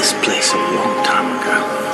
this place a long time ago.